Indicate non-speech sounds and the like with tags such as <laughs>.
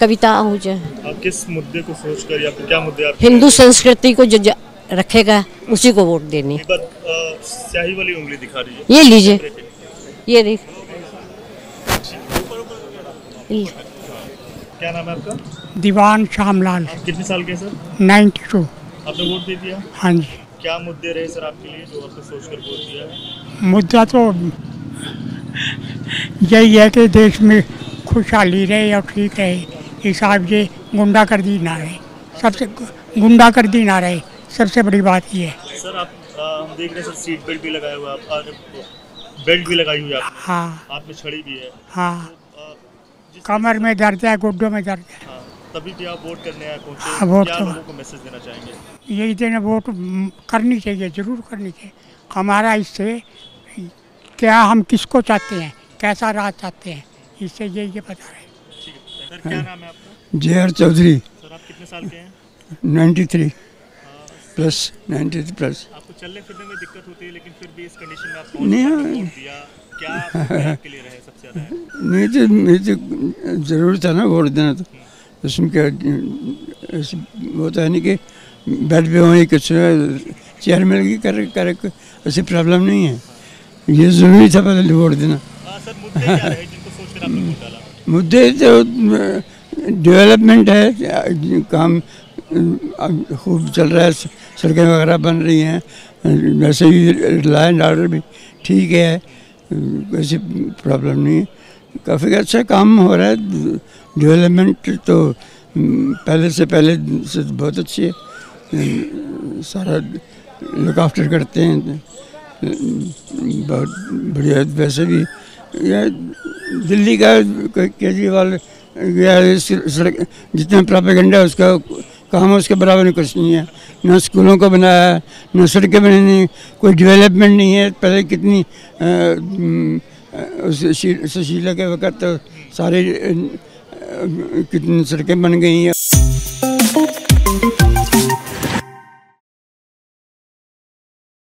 कविता आहूजा आप किस मुद्दे को सोचकर या क्या मुद्दे आप हिंदू संस्कृति को जो रखेगा उसी को वोट देनी स्याही वाली उंगली दिखा दीजिए। ये लीजिए। ये देख। क्या नाम है आपका? दीवान श्यामलाल। कितने साल के हैं सर? 92 आपने वोट दे दिया? हाँ जी। क्या मुद्दे रहे सर आपके लिए जो आपने सोचकर वोट दिया है? मुद्दा तो यही है कि देश में खुशहाली रहे और ठीक रहे। हिसाब ये गुंडागर्दी ना रहे। सबसे गुंडागर्दी ना रहे सबसे बड़ी बात ये है। सर आप हम देख रहे हैं सर सीट बेल्ट भी लगाया हुआ है आप बेल्ट भी लगाई हुई है हाँ। हाथ में छड़ी भी है। हाँ। जिस- कमर में दर्द है गुड्डों में दर्द है। हाँ, तभी भी आप वोट करने आए हाँ, वोट क्या तो- लोगों को मैसेज देना चाहेंगे? यही दिन वोट करनी चाहिए ज़रूर करनी चाहिए। हमारा इससे क्या हम किसको चाहते हैं कैसा राज चाहते हैं इससे ये ये बता रहे सर क्या नाम है आपका? जे आर चौधरी। सर आप कितने साल के हैं? 93 प्लस 93 प्लस आपको चलने फिरने में दिक्कत होती है लेकिन फिर भी इस कंडीशन में आप नहीं, हाँ। दिया क्या <laughs> आपके लिए रहे सबसे ज़्यादा? नहीं तो मुझे तो ज़रूर था ना वोट देना तो। उसमें क्या वो तो है नहीं कि बैठ पे वहीं कुछ चेयर मिल गई कर कर ऐसी प्रॉब्लम नहीं है। ये ज़रूरी था पहले वोट देना। हाँ सर मुद्दे तो डेवलपमेंट है, काम खूब चल रहा है, सड़कें वगैरह बन रही हैं, वैसे भी लॉ एंड ऑर्डर भी ठीक है, वैसे प्रॉब्लम नहीं है, काफ़ी अच्छा काम हो रहा है डेवलपमेंट तो पहले से पहले से तो बहुत अच्छी है, सारा लुक आफ्टर करते हैं बहुत बढ़िया, वैसे भी, या दिल्ली का केजरीवाल गया सड़क जितना प्रापेगेंडा उसका काम है, उसके बराबर में कुछ नहीं है। न स्कूलों को बनाया है, न सड़कें बनी नहीं, कोई डेवलपमेंट नहीं है। पहले कितनी सुशीला के वक्त सारे कितनी सड़कें बन गई हैं।